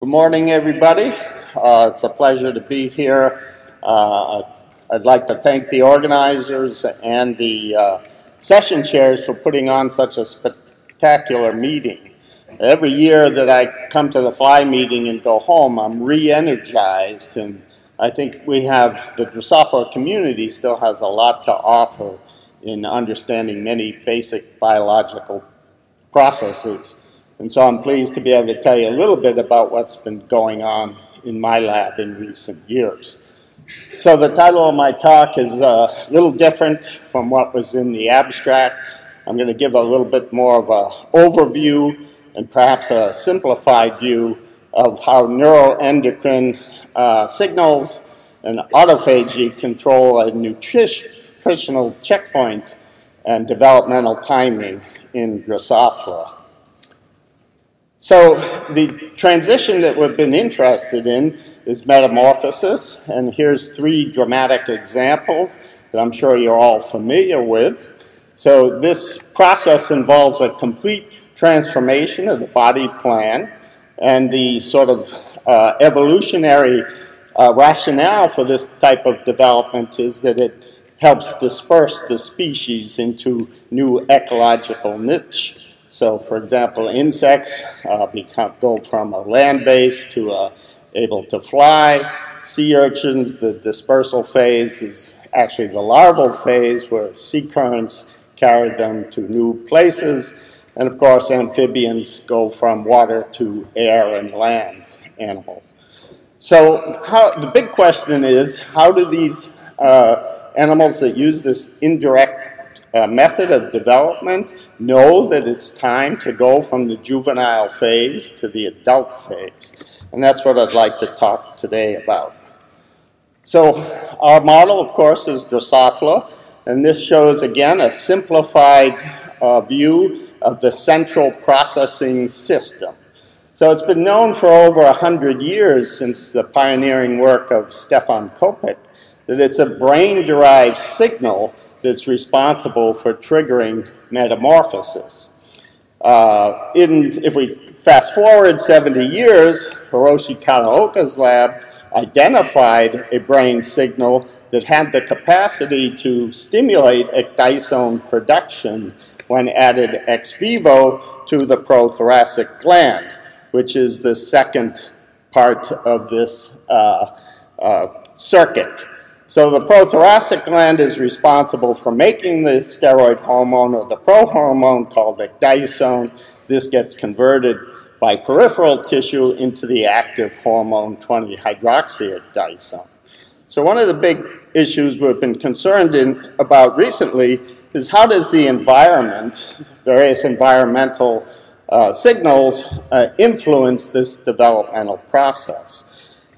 Good morning, everybody. Uh, it's a pleasure to be here. Uh, I'd like to thank the organizers and the uh, session chairs for putting on such a spectacular meeting. Every year that I come to the fly meeting and go home, I'm re-energized, and I think we have, the Drosophila community still has a lot to offer in understanding many basic biological processes. And so I'm pleased to be able to tell you a little bit about what's been going on in my lab in recent years. So the title of my talk is a little different from what was in the abstract. I'm going to give a little bit more of an overview and perhaps a simplified view of how neuroendocrine uh, signals and autophagy control a nutritional checkpoint and developmental timing in Drosophila. So the transition that we've been interested in is metamorphosis, and here's three dramatic examples that I'm sure you're all familiar with. So this process involves a complete transformation of the body plan, and the sort of uh, evolutionary uh, rationale for this type of development is that it helps disperse the species into new ecological niche. So, for example, insects uh, become, go from a land base to a, able to fly. Sea urchins, the dispersal phase is actually the larval phase where sea currents carry them to new places. And of course, amphibians go from water to air and land animals. So how, the big question is, how do these uh, animals that use this indirect uh, method of development know that it's time to go from the juvenile phase to the adult phase. And that's what I'd like to talk today about. So our model, of course, is Drosophila, and this shows, again, a simplified uh, view of the central processing system. So it's been known for over 100 years since the pioneering work of Stefan Kopec that it's a brain-derived signal that's responsible for triggering metamorphosis. Uh, in, if we fast forward 70 years, Hiroshi Kataoka's lab identified a brain signal that had the capacity to stimulate ecdysone production when added ex vivo to the prothoracic gland, which is the second part of this uh, uh, circuit. So the prothoracic gland is responsible for making the steroid hormone or the prohormone called ecdysone. This gets converted by peripheral tissue into the active hormone 20-hydroxyecdysone. So one of the big issues we've been concerned in, about recently is how does the environment, various environmental uh, signals, uh, influence this developmental process.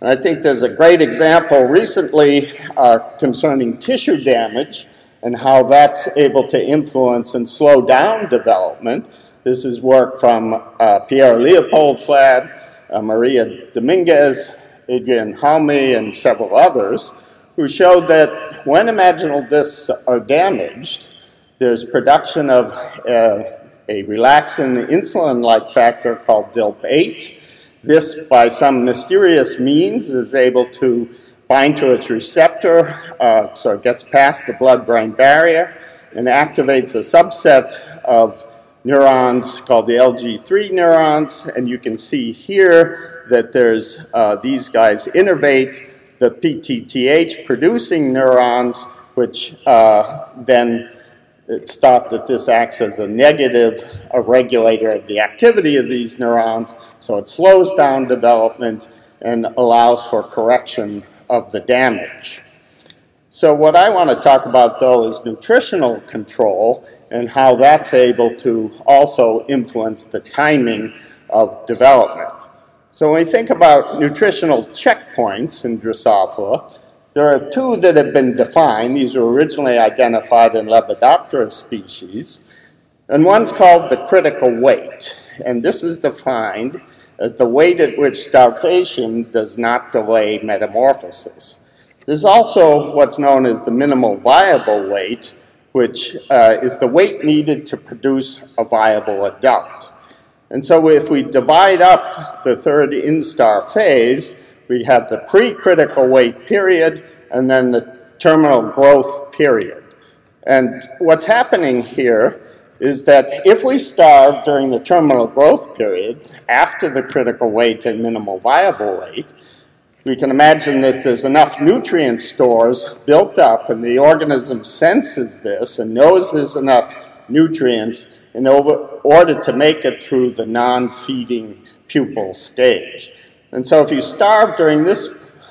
And I think there's a great example recently uh, concerning tissue damage and how that's able to influence and slow down development. This is work from uh, Pierre Leopold's lab, uh, Maria Dominguez, Adrian Halme, and several others, who showed that when imaginal discs are damaged, there's production of uh, a relaxin insulin-like factor called DILP8, this, by some mysterious means, is able to bind to its receptor, uh, so it gets past the blood-brain barrier and activates a subset of neurons called the LG3 neurons, and you can see here that there's uh, these guys innervate the PTTH producing neurons, which uh, then it's thought that this acts as a negative a regulator of the activity of these neurons, so it slows down development and allows for correction of the damage. So what I want to talk about, though, is nutritional control and how that's able to also influence the timing of development. So when we think about nutritional checkpoints in Drosophila, there are two that have been defined. These were originally identified in Lepidoptera species. And one's called the critical weight. And this is defined as the weight at which starvation does not delay metamorphosis. There's also what's known as the minimal viable weight, which uh, is the weight needed to produce a viable adult. And so if we divide up the third instar phase, we have the pre-critical weight period and then the terminal growth period. And what's happening here is that if we starve during the terminal growth period, after the critical weight and minimal viable weight, we can imagine that there's enough nutrient stores built up and the organism senses this and knows there's enough nutrients in order to make it through the non-feeding pupal stage. And so if you starve during this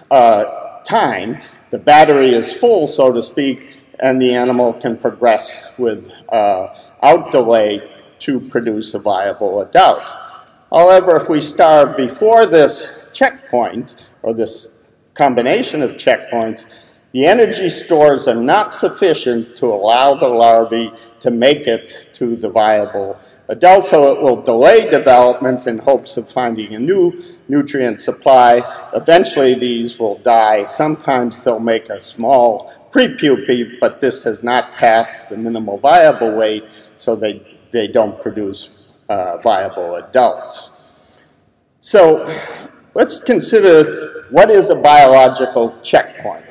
uh, time, the battery is full, so to speak, and the animal can progress without uh, delay to produce a viable adult. However, if we starve before this checkpoint, or this combination of checkpoints, the energy stores are not sufficient to allow the larvae to make it to the viable adult, so it will delay development in hopes of finding a new nutrient supply. Eventually, these will die. Sometimes they'll make a small prepupae, but this has not passed the minimal viable weight, so they, they don't produce uh, viable adults. So let's consider what is a biological checkpoint.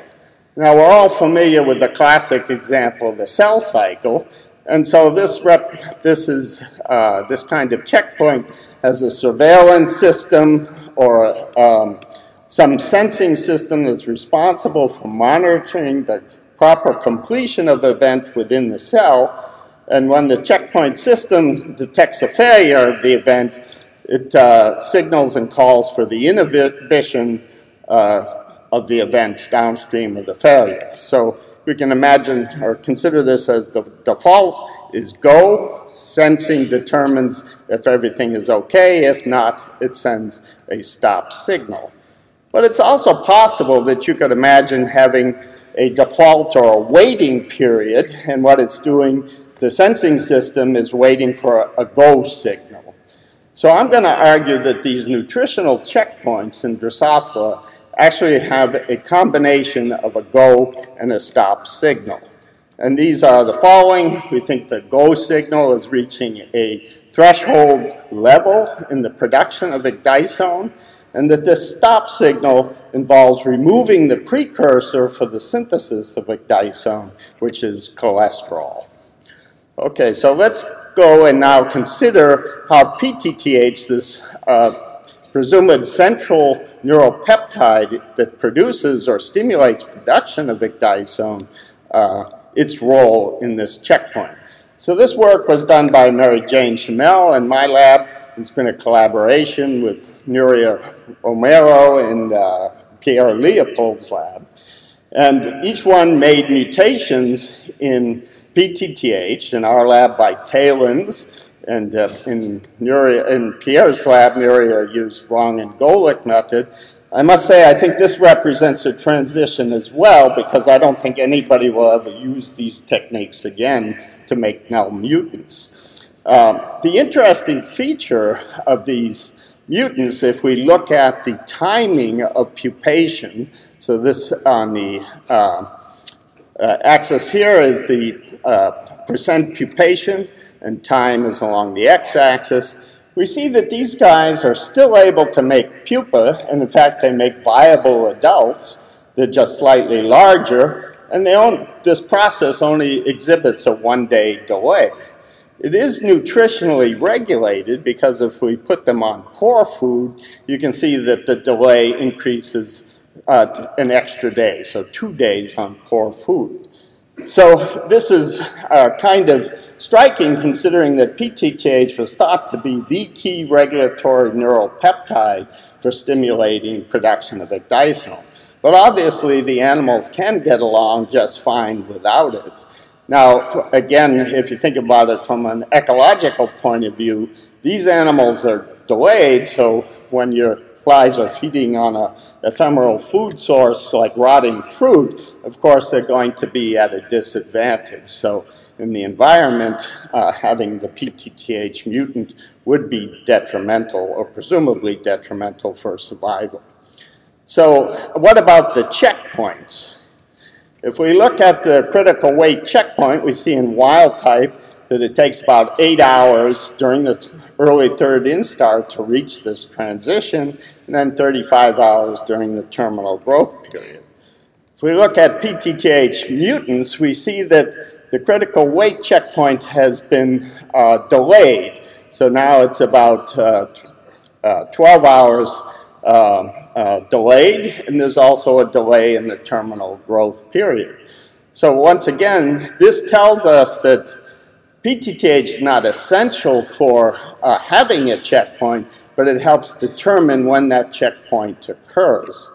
Now, we're all familiar with the classic example of the cell cycle, and so this, rep, this, is, uh, this kind of checkpoint has a surveillance system or um, some sensing system that's responsible for monitoring the proper completion of the event within the cell. And when the checkpoint system detects a failure of the event, it uh, signals and calls for the inhibition uh, of the events downstream of the failure. So we can imagine or consider this as the default is go. Sensing determines if everything is okay. If not, it sends a stop signal. But it's also possible that you could imagine having a default or a waiting period, and what it's doing, the sensing system is waiting for a go signal. So I'm going to argue that these nutritional checkpoints in Drosophila actually have a combination of a go and a stop signal. And these are the following. We think the go signal is reaching a threshold level in the production of ecdysone, and that this stop signal involves removing the precursor for the synthesis of ecdysone, which is cholesterol. Okay, so let's go and now consider how PTTH, this uh, presumed central neuropeptide that produces or stimulates production of ecdysone, uh, its role in this checkpoint. So this work was done by Mary Jane Shimell in my lab. It's been a collaboration with Nuria Romero and uh, Pierre Leopold's lab. And each one made mutations in PTTH, in our lab by TALENs, and uh, in, Nuria, in Pierre's lab, Nuria used Rong and Golic method. I must say, I think this represents a transition as well because I don't think anybody will ever use these techniques again to make null mutants. Um, the interesting feature of these mutants, if we look at the timing of pupation, so this on the uh, uh, axis here is the uh, percent pupation, and time is along the x-axis, we see that these guys are still able to make pupa, and in fact they make viable adults. They're just slightly larger, and this process only exhibits a one-day delay. It is nutritionally regulated because if we put them on poor food, you can see that the delay increases uh, an extra day, so two days on poor food. So this is uh, kind of striking considering that PTTH was thought to be the key regulatory neuropeptide for stimulating production of ecdysone. But obviously the animals can get along just fine without it. Now, again, if you think about it from an ecological point of view, these animals are delayed, so when you're flies are feeding on an ephemeral food source like rotting fruit, of course they're going to be at a disadvantage. So in the environment, uh, having the PTTH mutant would be detrimental or presumably detrimental for survival. So what about the checkpoints? If we look at the critical weight checkpoint, we see in wild type that it takes about eight hours during the early third instar to reach this transition, and then 35 hours during the terminal growth period. If we look at PTTH mutants, we see that the critical weight checkpoint has been uh, delayed. So now it's about uh, uh, 12 hours um, uh, delayed, and there's also a delay in the terminal growth period. So once again, this tells us that PTTH is not essential for uh, having a checkpoint, but it helps determine when that checkpoint occurs.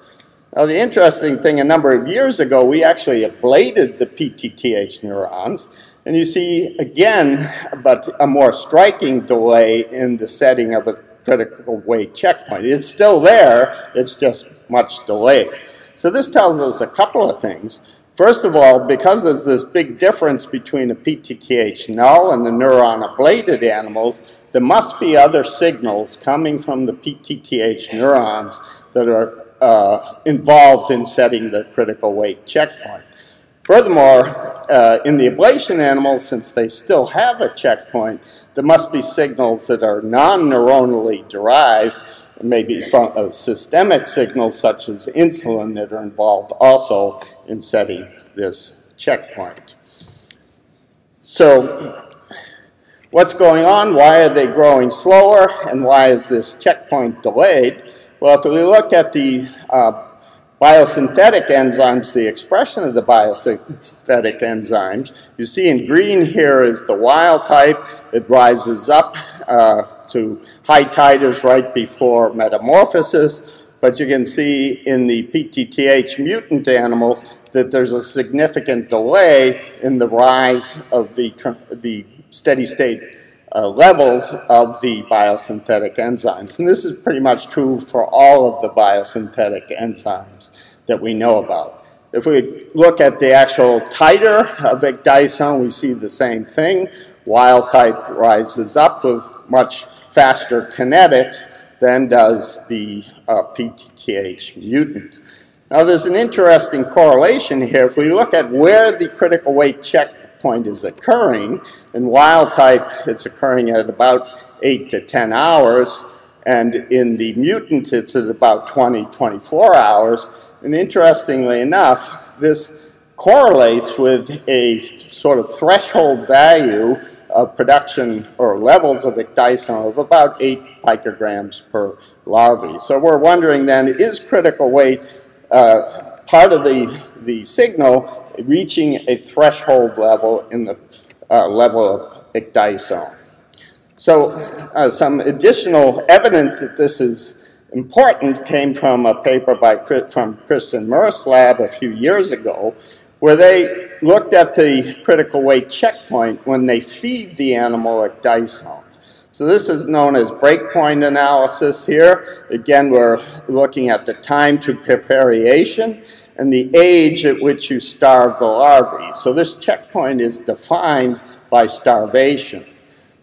Now the interesting thing, a number of years ago, we actually ablated the PTTH neurons, and you see, again, but a more striking delay in the setting of a critical weight checkpoint. It's still there, it's just much delayed. So this tells us a couple of things. First of all, because there's this big difference between a PTTH null and the neuron ablated animals, there must be other signals coming from the PTTH neurons that are uh, involved in setting the critical weight checkpoint. Furthermore, uh, in the ablation animals, since they still have a checkpoint, there must be signals that are non-neuronally derived, maybe from uh, systemic signals such as insulin that are involved also in setting this checkpoint. So what's going on? Why are they growing slower? And why is this checkpoint delayed? Well, if we look at the uh, biosynthetic enzymes, the expression of the biosynthetic enzymes. You see in green here is the wild type. It rises up uh, to high titers right before metamorphosis. But you can see in the PTTH mutant animals that there's a significant delay in the rise of the, the steady state uh, levels of the biosynthetic enzymes. And this is pretty much true for all of the biosynthetic enzymes that we know about. If we look at the actual titer of ecdysone, we see the same thing. Wild type rises up with much faster kinetics than does the uh, PTTH mutant. Now there's an interesting correlation here. If we look at where the critical weight checkpoint is occurring. In wild type, it's occurring at about 8 to 10 hours, and in the mutant, it's at about 20, 24 hours. And interestingly enough, this correlates with a sort of threshold value of production or levels of ecdysone of about 8 picograms per larvae. So we're wondering then, is critical weight uh, part of the, the signal reaching a threshold level in the uh, level of ecdysone. So uh, some additional evidence that this is important came from a paper by from Christen Mirth's lab a few years ago, where they looked at the critical weight checkpoint when they feed the animal at ecdysone. So this is known as breakpoint analysis here. Again, we're looking at the time to pupariation and the age at which you starve the larvae. So this checkpoint is defined by starvation.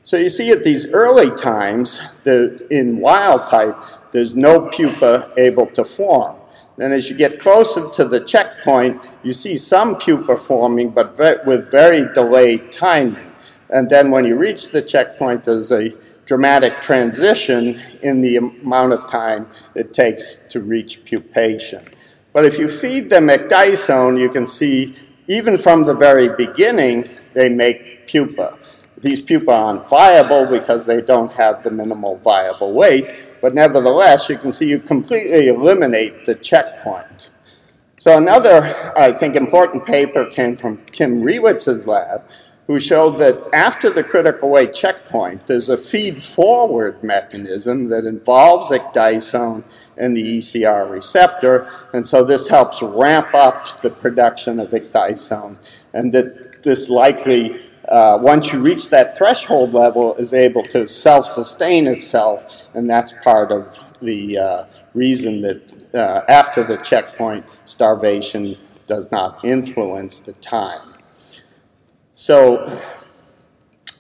So you see at these early times, the, in wild type, there's no pupa able to form. Then as you get closer to the checkpoint, you see some pupa forming, but ve with very delayed timing. And then when you reach the checkpoint, there's a dramatic transition in the amount of time it takes to reach pupation. But if you feed them ecdysone, you can see even from the very beginning, they make pupa. These pupa aren't viable because they don't have the minimal viable weight, but nevertheless, you can see you completely eliminate the checkpoint. So another, I think, important paper came from Kim Rewitz's lab, who showed that after the critical weight checkpoint, there's a feed-forward mechanism that involves ecdysone and the ECR receptor, and so this helps ramp up the production of ecdysone, and that this likely, uh, once you reach that threshold level, is able to self-sustain itself, and that's part of the uh, reason that uh, after the checkpoint, starvation does not influence the time. So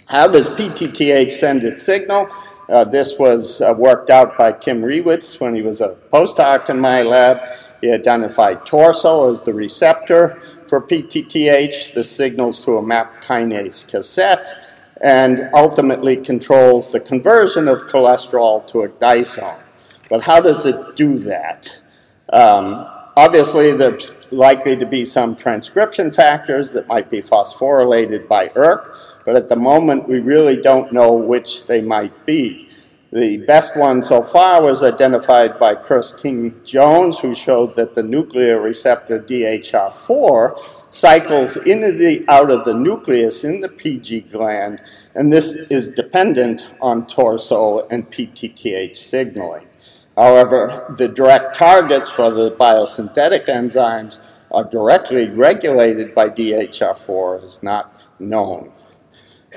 how does PTTH send its signal? Uh, this was uh, worked out by Kim Rewitz when he was a postdoc in my lab. He identified torso as the receptor for PTTH. This signals to a MAP kinase cassette. and ultimately controls the conversion of cholesterol to ecdysone. But how does it do that? Um, obviously, there's likely to be some transcription factors that might be phosphorylated by ERK, but at the moment we really don't know which they might be. The best one so far was identified by Kirst King-Jones, who showed that the nuclear receptor DHR4 cycles into the, out of the nucleus in the PG gland, and this is dependent on torso and PTTH signaling. However, the direct targets for the biosynthetic enzymes are directly regulated by DHR4 is not known.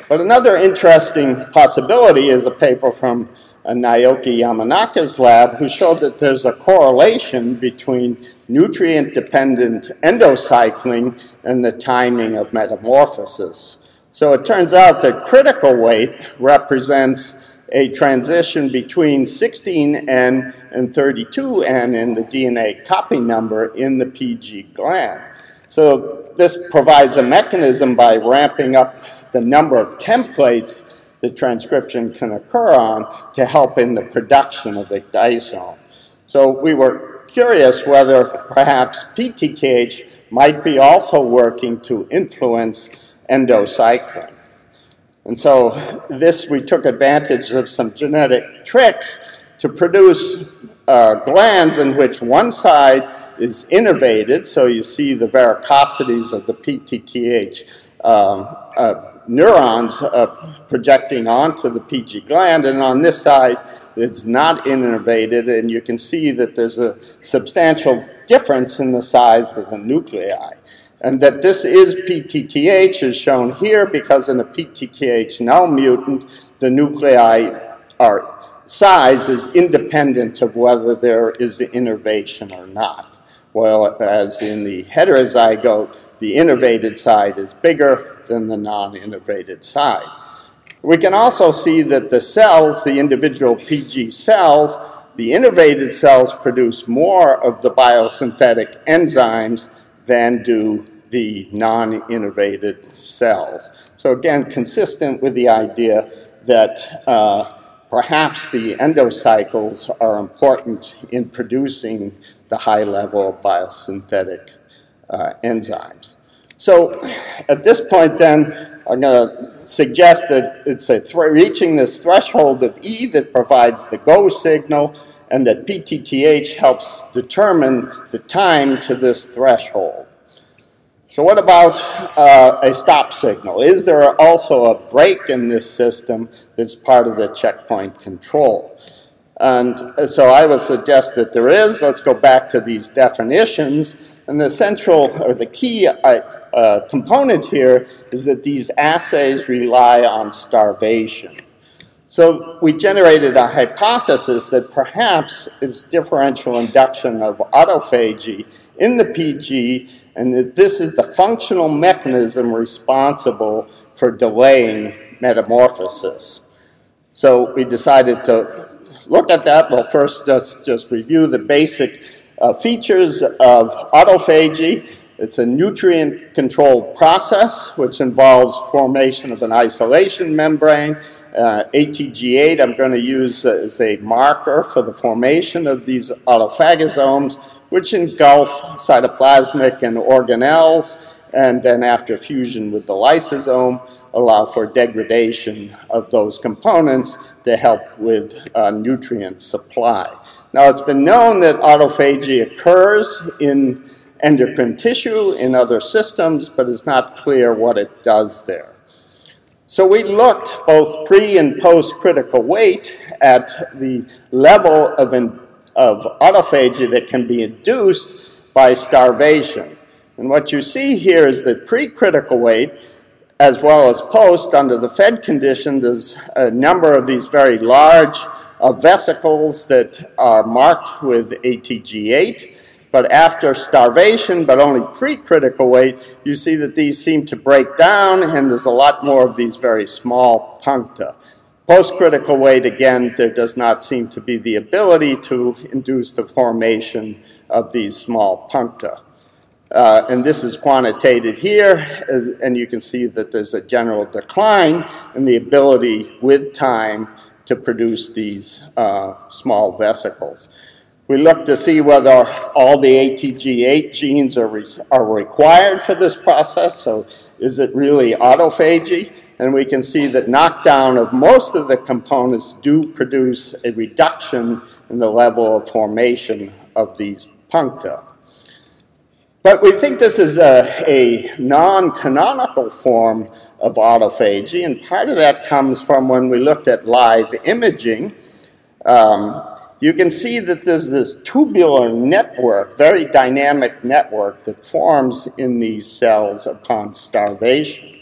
But another interesting possibility is a paper from uh, Naoki Yamanaka's lab who showed that there's a correlation between nutrient-dependent endocycling and the timing of metamorphosis. So it turns out that critical weight represents a transition between 16N and 32N in the DNA copy number in the PG gland. So this provides a mechanism by ramping up the number of templates the transcription can occur on to help in the production of ecdysone. So we were curious whether perhaps PTTH might be also working to influence endocycling. And so this, we took advantage of some genetic tricks to produce uh, glands in which one side is innervated, so you see the varicosities of the PTTH um, uh, neurons uh, projecting onto the PG gland, and on this side, it's not innervated, and you can see that there's a substantial difference in the size of the nuclei. And that this is PTTH is shown here because in a PTTH null mutant, the nuclei are size is independent of whether there is innervation or not. Well, as in the heterozygote, the innervated side is bigger than the non-innervated side. We can also see that the cells, the individual PG cells, the innervated cells produce more of the biosynthetic enzymes than do the non-innervated cells. So again, consistent with the idea that uh, perhaps the endocycles are important in producing the high level biosynthetic uh, enzymes. So at this point then, I'm going to suggest that it's reaching this threshold of E that provides the go signal and that PTTH helps determine the time to this threshold. So what about uh, a stop signal? Is there also a break in this system that's part of the checkpoint control? And so I would suggest that there is. Let's go back to these definitions. And the central, or the key uh, uh, component here is that these assays rely on starvation. So we generated a hypothesis that perhaps it's differential induction of autophagy in the PG and that this is the functional mechanism responsible for delaying metamorphosis. So we decided to look at that. Well, first let's just review the basic uh, features of autophagy. It's a nutrient-controlled process which involves formation of an isolation membrane. Uh, ATG8 I'm going to use uh, as a marker for the formation of these autophagosomes which engulf cytoplasmic and organelles, and then after fusion with the lysosome, allow for degradation of those components to help with uh, nutrient supply. Now, it's been known that autophagy occurs in endocrine tissue in other systems, but it's not clear what it does there. So we looked both pre and post critical weight at the level of of autophagy that can be induced by starvation. And what you see here is that pre-critical weight, as well as post, under the fed condition, there's a number of these very large uh, vesicles that are marked with ATG8. But after starvation, but only pre-critical weight, you see that these seem to break down, and there's a lot more of these very small puncta. Post-critical weight, again, there does not seem to be the ability to induce the formation of these small puncta. Uh, and this is quantitated here, and you can see that there's a general decline in the ability with time to produce these uh, small vesicles. We look to see whether all the ATG8 genes are, re are required for this process, so is it really autophagy? And we can see that knockdown of most of the components do produce a reduction in the level of formation of these puncta. But we think this is a, a non-canonical form of autophagy, and part of that comes from when we looked at live imaging. Um, you can see that there's this tubular network, very dynamic network that forms in these cells upon starvation.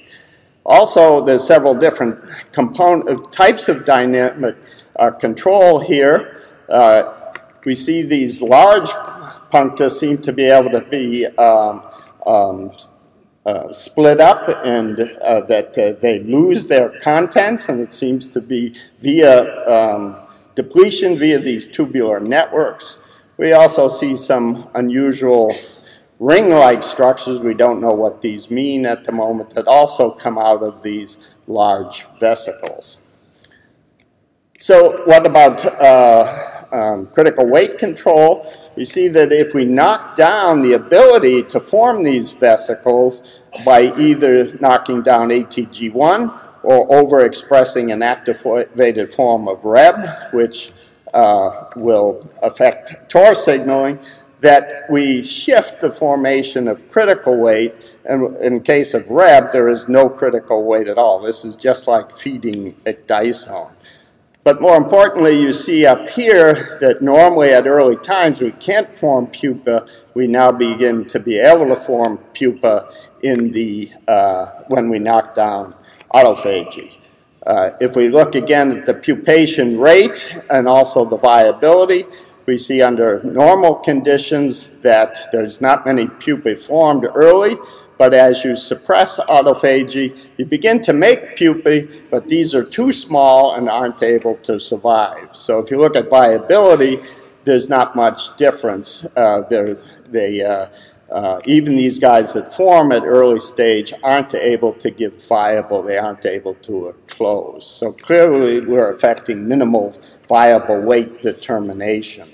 Also, there's several different component, types of dynamic uh, control here. Uh, we see these large puncta seem to be able to be um, um, uh, split up and uh, that uh, they lose their contents, and it seems to be via um, depletion via these tubular networks. We also see some unusual ring-like structures, we don't know what these mean at the moment, that also come out of these large vesicles. So what about uh, um, critical weight control, we see that if we knock down the ability to form these vesicles by either knocking down ATG1 or overexpressing an activated form of Rheb, which uh, will affect TOR signaling, that we shift the formation of critical weight, and in case of Rheb, there is no critical weight at all. This is just like feeding a ecdysone. But more importantly, you see up here that normally at early times we can't form pupa. We now begin to be able to form pupa in the, uh, when we knock down autophagy. Uh, if we look again at the pupation rate and also the viability, we see under normal conditions that there's not many pupae formed early, but as you suppress autophagy, you begin to make pupae, but these are too small and aren't able to survive. So if you look at viability, there's not much difference. Uh, they, uh, uh, even these guys that form at early stage aren't able to give viable, they aren't able to close. So clearly we're affecting minimal viable weight determination.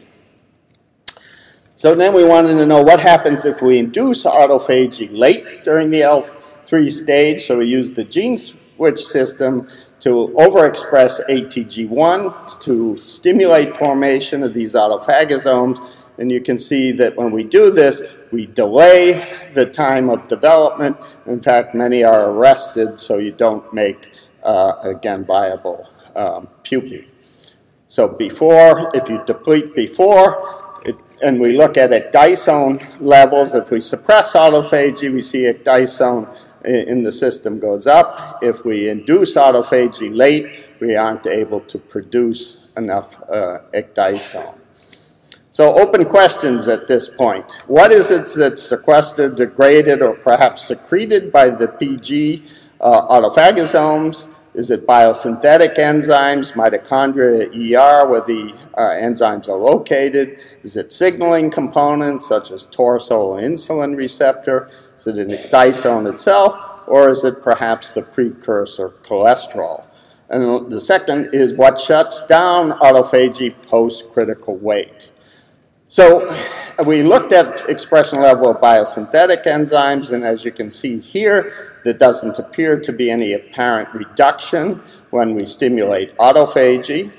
So then we wanted to know what happens if we induce autophagy late during the L3 stage. So we used the gene switch system to overexpress ATG1 to stimulate formation of these autophagosomes. And you can see that when we do this, we delay the time of development. In fact, many are arrested so you don't make, uh, again, viable um, pupae. So before, if you deplete before, and we look at ecdysone levels, if we suppress autophagy, we see ecdysone in the system goes up. If we induce autophagy late, we aren't able to produce enough uh. So open questions at this point. What is it that's sequestered, degraded, or perhaps secreted by the PG uh, autophagosomes? Is it biosynthetic enzymes, mitochondria, ER, where the uh, enzymes are located? Is it signaling components such as torso insulin receptor? Is it an ecdysone itself? Or is it perhaps the precursor cholesterol? And the second is what shuts down autophagy post-critical weight. So we looked at expression level of biosynthetic enzymes, and as you can see here, there doesn't appear to be any apparent reduction when we stimulate autophagy.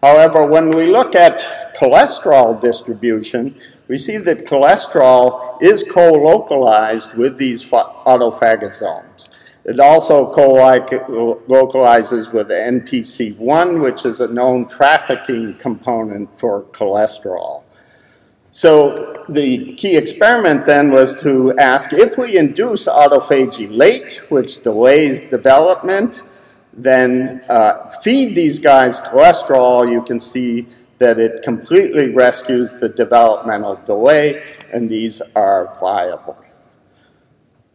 However, when we look at cholesterol distribution, we see that cholesterol is co-localized with these autophagosomes. It also co-localizes with NPC1, which is a known trafficking component for cholesterol. So the key experiment then was to ask if we induce autophagy late, which delays development, then uh, feed these guys cholesterol, you can see that it completely rescues the developmental delay, and these are viable.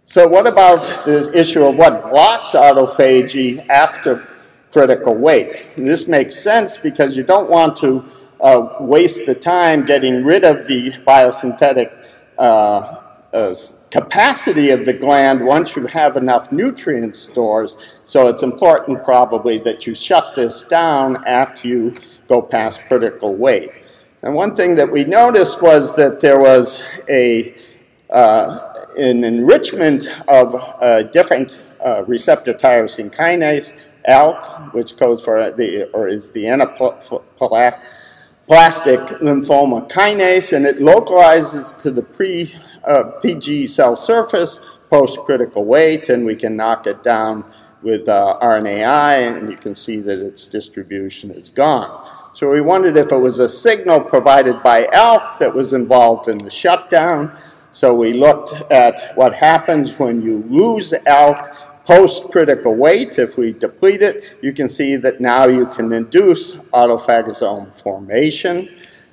So what about the issue of what blocks autophagy after critical weight? And this makes sense because you don't want to uh, waste the time getting rid of the biosynthetic uh, uh, capacity of the gland once you have enough nutrient stores. So it's important probably that you shut this down after you go past critical weight. And one thing that we noticed was that there was a, uh, an enrichment of uh, different uh, receptor tyrosine kinase, ALK, which codes for the, or is the anaplastic lymphoma kinase, and it localizes to the pre uh, PG cell surface post-critical weight, and we can knock it down with uh, RNAi, and you can see that its distribution is gone. So we wondered if it was a signal provided by ALK that was involved in the shutdown. So we looked at what happens when you lose ALK post-critical weight. If we deplete it, you can see that now you can induce autophagosome formation.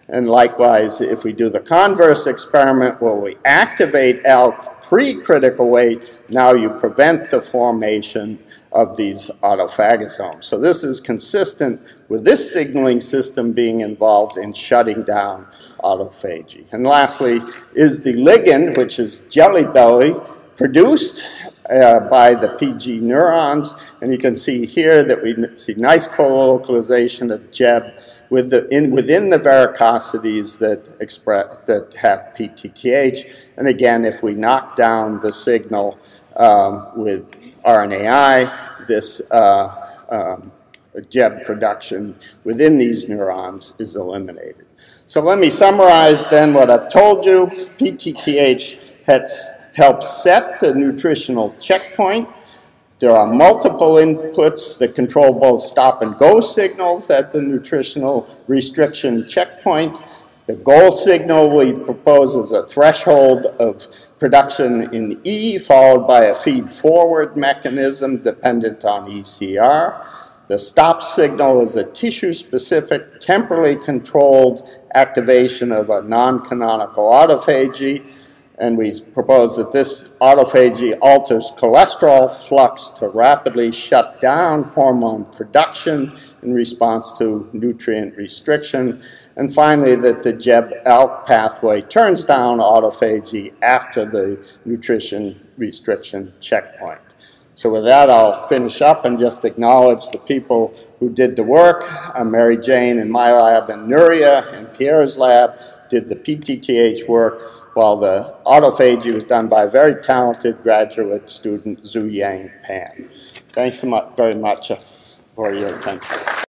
And likewise, if we do the converse experiment where we activate ALK pre-critical weight, now you prevent the formation of these autophagosomes. So this is consistent with this signaling system being involved in shutting down autophagy. And lastly, is the ligand, which is jelly belly, produced uh, by the PG neurons. And you can see here that we see nice co-localization of JEB with the, in, within the varicosities that, express, that have PTTH. And again, if we knock down the signal um, with RNAi, this uh, um, JEB production within these neurons is eliminated. So let me summarize then what I've told you. PTTH has helps set the nutritional checkpoint. There are multiple inputs that control both stop and go signals at the nutritional restriction checkpoint. The goal signal we propose is a threshold of production in E followed by a feed forward mechanism dependent on ECR. The stop signal is a tissue-specific, temporally controlled activation of a non-canonical autophagy and we propose that this autophagy alters cholesterol flux to rapidly shut down hormone production in response to nutrient restriction. And finally, that the JEB-ALK pathway turns down autophagy after the nutrition restriction checkpoint. So with that, I'll finish up and just acknowledge the people who did the work. Uh, Mary Jane in my lab and Nuria in Pierre's lab did the PTTH work while the autophagy was done by a very talented graduate student, Xueyang Pan. Thanks so much, very much uh, for your attention.